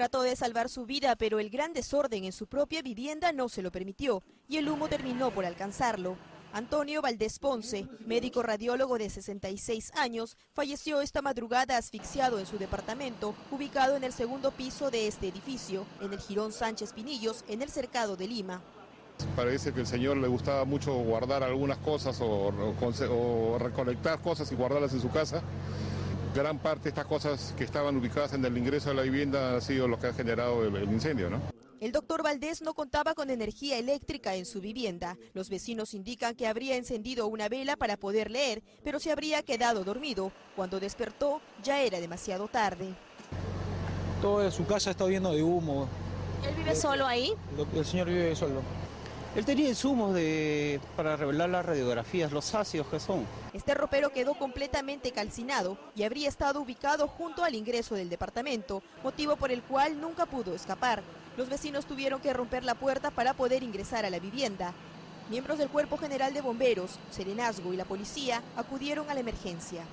Trató de salvar su vida, pero el gran desorden en su propia vivienda no se lo permitió y el humo terminó por alcanzarlo. Antonio Valdés Ponce, médico radiólogo de 66 años, falleció esta madrugada asfixiado en su departamento, ubicado en el segundo piso de este edificio, en el Girón Sánchez Pinillos, en el cercado de Lima. Parece que el señor le gustaba mucho guardar algunas cosas o, o, recolectar cosas y guardarlas en su casa. Gran parte de estas cosas que estaban ubicadas en el ingreso de la vivienda han sido lo que ha generado el, el incendio, ¿no? El doctor Valdés no contaba con energía eléctrica en su vivienda. Los vecinos indican que habría encendido una vela para poder leer, pero se habría quedado dormido. Cuando despertó, ya era demasiado tarde. Toda su casa está lleno de humo. ¿Él vive solo ahí? El, el señor vive solo. Él tenía insumos de, para revelar las radiografías, los ácidos que son. Este ropero quedó completamente calcinado y habría estado ubicado junto al ingreso del departamento, motivo por el cual nunca pudo escapar. Los vecinos tuvieron que romper la puerta para poder ingresar a la vivienda. Miembros del Cuerpo General de Bomberos, Serenazgo y la policía acudieron a la emergencia.